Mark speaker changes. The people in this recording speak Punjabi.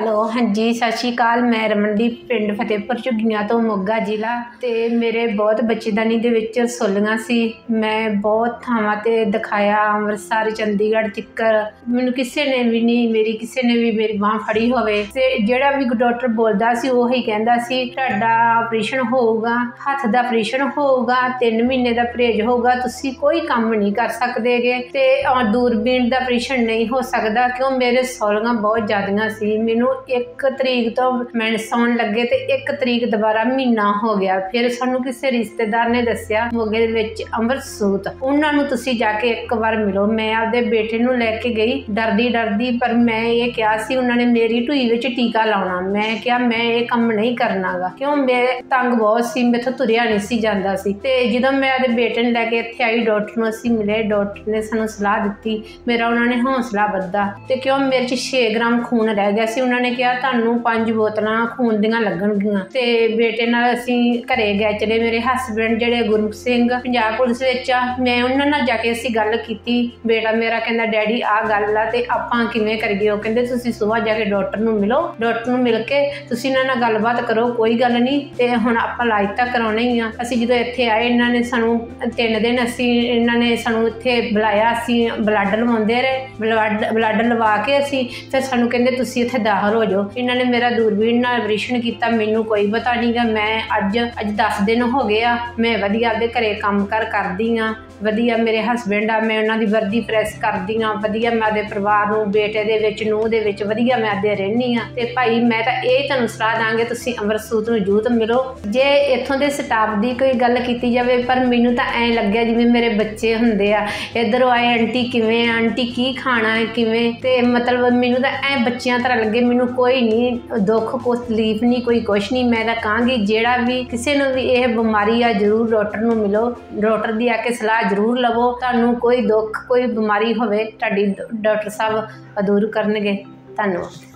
Speaker 1: ਹੈਲੋ ਹਾਂਜੀ ਸਤਿ ਸ਼੍ਰੀ ਅਕਾਲ। ਮੈਂ ਰਮਨਦੀਪ ਪਿੰਡ ਫਤਿਹਪੁਰ ਝੁੱਗੀਆਂ ਤੋਂ ਮੋਗਾ ਜ਼ਿਲ੍ਹਾ। ਤੇ ਮੇਰੇ ਬਹੁਤ ਬੱਚੇਦਾਨੀ ਦੇ ਵਿੱਚ ਸੁੱਲੀਆਂ ਸੀ। ਮੈਂ ਬਹੁਤ ਥਾਵਾਂ ਤੇ ਦਿਖਾਇਆ ਅੰਮ੍ਰਿਤਸਰ ਚੰਡੀਗੜ੍ਹ ਤਿੱਕਰ। ਮੈਨੂੰ ਕਿਸੇ ਨੇ ਵੀ ਨਹੀਂ ਮੇਰੀ ਕਿਸੇ ਨੇ ਵੀ ਮੇਰੀ ਬਾਹ ਫੜੀ ਹੋਵੇ। ਤੇ ਜਿਹੜਾ ਵੀ ਡਾਕਟਰ ਬੋਲਦਾ ਸੀ ਉਹੀ ਕਹਿੰਦਾ ਸੀ ਤੁਹਾਡਾ ਆਪਰੇਸ਼ਨ ਹੋਊਗਾ ਹੱਥ ਦਾ ਆਪਰੇਸ਼ਨ ਹੋਊਗਾ 3 ਮਹੀਨੇ ਦਾ ਪਰਹੇਜ ਹੋਊਗਾ ਤੁਸੀਂ ਕੋਈ ਕੰਮ ਨਹੀਂ ਕਰ ਸਕਦੇਗੇ। ਤੇ ਅਹ, ਦੂਰਬੀਨ ਦਾ ਆਪਰੇਸ਼ਨ ਨਹੀਂ ਹੋ ਸਕਦਾ ਕਿਉਂ ਮੇਰੇ ਸੌਲੀਆਂ ਬਹੁਤ ਜ਼ਿਆਦੀਆਂ ਸੀ। ਮੈਨੂੰ 1 ਤਰੀਕ ਤੋਂ ਮੈਡੀਸਨ ਲੱਗੇ ਤੇ 1 ਤਰੀਕ ਦੁਬਾਰਾ ਮਹੀਨਾ ਹੋ ਗਿਆ। ਫਿਰ ਸਾਨੂੰ ਕਿਸੇ ਰਿਸ਼ਤੇਦਾਰ ਨੇ ਦੱਸਿਆ, ਮੋਗੇ ਦੇ ਵਿੱਚ ਅੰਮ੍ਰਿਤਸੂਤ ਉਹਨਾਂ ਨੂੰ ਤੁਸੀਂ ਜਾ ਕੇ ਇੱਕ ਵਾਰ ਮਿਲੋ। ਮੈਂ ਆਪਦੇ ਬੇਟੇ ਨੂੰ ਲੈ ਕੇ ਗਈ, ਡਰਦੀ ਡਰਦੀ, ਪਰ ਮੈਂ ਇਹ ਕਿਹਾ ਸੀ, ਉਹਨਾਂ ਨੇ ਮੇਰੀ ਢੂਈ ਵਿੱਚ ਟੀਕਾ ਲਾਉਣਾ। ਮੈਂ ਕਿਹਾ, ਮੈਂ ਇਹ ਕੰਮ ਨਹੀਂ ਕਰਨਾਗਾ। ਕਿਉਂ? ਮੇਰੇ ਤੰਗ ਬਹੁਤ ਸੀ, ਮੈਥੋਂ ਤੁਰਿਆ ਨਹੀਂ ਸੀ ਜਾਂਦਾ ਸੀ। ਤੇ ਜਦੋਂ ਮੈਂ ਆਪਦੇ ਬੇਟੇ ਨੂੰ ਲੈ ਕੇ ਇੱਥੇ ਆਈ, ਡਾਕਟਰ ਨੂੰ ਅਸੀਂ ਮਿਲੇ। ਡਾਕਟਰ ਨੇ ਸਾਨੂੰ ਸਲਾਹ ਦਿੱਤੀ। ਮੇਰਾ ਉਹਨਾਂ ਨੇ ਹੌਸਲਾ ਵੱਧਾ ਤੇ ਕਿਉਂ? ਮੇਰੇ 'ਚ 6 ਗ੍ਰਾਮ ਖੂਨ ਰਹਿ ਗਿਆ ਸੀ। ਉਹਨਾਂ ਨੇ ਕਿਹਾ ਤੁਹਾਨੂੰ ਪੰਜ ਬੋਤਲਾਂ ਖੂਨ ਦੀਆਂ ਲੱਗਣਗੀਆਂ। ਤੇ ਬੇਟੇ ਨਾਲ ਅਸੀਂ ਘਰੇ ਗਏ ਚਲੇ ਮੇਰੇ ਹਸਬੰਡ ਜਿਹੜੇ ਗੁਰਮੁਖ ਸਿੰਘ, ਪੰਜਾਬ ਪੁਲਿਸ ਵਿੱਚ ਆ। ਮੈਂ ਉਹਨਾਂ ਨਾਲ ਜਾ ਕੇ ਅਸੀਂ ਗੱਲ ਕੀਤੀ। ਬੇਟਾ ਮੇਰਾ ਕਹਿੰਦਾ, ਡੈਡੀ, ਆਹ ਗੱਲ ਆ ਤੇ ਆਪਾਂ ਕਿਵੇਂ ਕਰੀਏ? ਉਹ ਕਹਿੰਦੇ, ਤੁਸੀਂ ਸਵੇਰ ਜਾ ਕੇ ਡਾਕਟਰ ਨੂੰ ਮਿਲੋ। ਡਾਕਟਰ ਨੂੰ ਮਿਲ ਕੇ ਤੁਸੀਂ ਇਹਨਾਂ ਨਾਲ ਗੱਲਬਾਤ ਕਰੋ, ਕੋਈ ਗੱਲ ਨਹੀਂ। ਤੇ ਹੁਣ ਆਪਾਂ ਇਲਾਜ ਤਾਂ ਕਰਾਉਣਾ ਹੀ ਆ। ਅਸੀਂ ਜਦੋਂ ਇੱਥੇ ਆਏ, ਇਹਨਾਂ ਨੇ ਸਾਨੂੰ ਤਿੰਨ ਦਿਨ ਅਸੀਂ, ਇਹਨਾਂ ਨੇ ਸਾਨੂੰ ਇੱਥੇ ਬੁਲਾਇਆ। ਅਸੀਂ ਬਲੱਡ ਲਵਾਉਂਦੇ ਰਹੇ। ਬਲੱਡ ਬਲੱਡ ਲਵਾ ਕੇ ਅਸੀਂ, ਫਿਰ ਸਾਨੂੰ ਕਹਿੰਦੇ, ਤੁਸੀਂ ਇੱਥੇ ਦਾਖਲ ਹੋ ਜਾਓ। ਇਹਨਾਂ ਨੇ ਮੇਰਾ ਦੂਰਬੀਨ ਨਾਲ ਆਪਰੇਸ਼ਨ ਕੀਤਾ, ਮੈਨੂੰ ਕੋਈ ਪਤਾ ਨਹੀਂਗਾ ਮੈਂ ਅੱਜ ਅੱਜ 10 ਦਿਨ ਹੋ ਗਏ ਆ, ਮੈਂ ਵਧੀਆ ਆਪਦੇ ਘਰੇ ਕੰਮ ਕਰ ਕਰਦੀ ਆ। ਵਧੀਆ ਮੇਰੇ ਹਸਬੰਡ ਆ, ਮੈਂ ਉਹਨਾਂ ਦੀ ਵਰਦੀ ਪ੍ਰੈਸ ਕਰਦੀ ਆ ਵਧੀਆ ਮੈਂ ਆਪਦੇ ਪਰਿਵਾਰ ਨੂੰ, ਬੇਟੇ ਦੇ ਵਿੱਚ, ਨੂੰਹ ਦੇ ਵਿੱਚ, ਵਧੀਆ ਮੈਂ ਆਪਦੇ ਰਹਿੰਦੀ ਆ ਤੇ ਭਾਈ, ਮੈਂ ਤਾਂ ਇਹ ਤੁਹਾਨੂੰ ਸਲਾਹ ਦਾਂਗੇ, ਤੁਸੀਂ ਅੰਮ੍ਰਿਤਸੂਤ ਨੂੰ ਜੂਤ ਮਿਲੋ। ਜੇ ਇੱਥੋਂ ਦੇ ਸਟਾਫ ਦੀ ਕੋਈ ਗੱਲ ਕੀਤੀ ਜਾਵੇ, ਪਰ ਮੈਨੂੰ ਤਾਂ ਐਂ ਲੱਗਿਆ ਜਿਵੇਂ ਮੇਰੇ ਬੱਚੇ ਹੁੰਦੇ ਆ, ਇਧਰੋਂ ਆਏ, ਆਂਟੀ ਕਿਵੇਂ ਆਂਟੀ ਕੀ ਖਾਣਾ ਹੈ? ਕਿਵੇਂ? ਤੇ ਮਤਲਬ ਮੈਨੂੰ ਤਾਂ ਐ ਬੱਚਿਆਂ ਤਰ੍ਹਾਂ ਲੱਗੇ, ਮੈਨੂੰ ਕੋਈ ਨਹੀਂ, ਦੁੱਖ, ਕੋਈ ਤਕਲੀਫ ਨਹੀਂ, ਕੋਈ ਕੁਛ ਨਹੀਂ, ਮੈਂ ਤਾਂ ਕਹਾਂਗੀ, ਜਿਹੜਾ ਵੀ ਕਿਸੇ ਨੂੰ ਵੀ ਇਹ ਬਿਮਾਰੀ ਆ, ਜਰੂਰ ਡਾਕਟਰ ਨੂੰ ਮਿਲੋ। ਡਾਕਟਰ ਦੀ ਆ ਕੇ ਸਲਾਹ ਜਰੂਰ ਲਵੋ। ਤੁਹਾਨੂੰ ਕੋਈ ਦੁੱਖ ਕੋਈ ਬਿਮਾਰੀ ਹੋਵੇ ਤੁਹਾਡੀ ਡਾਕਟਰ ਸਾਹਿਬ ਦੂਰ ਕਰਨਗੇ। ਧੰਨਵਾਦ।